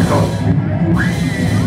Então.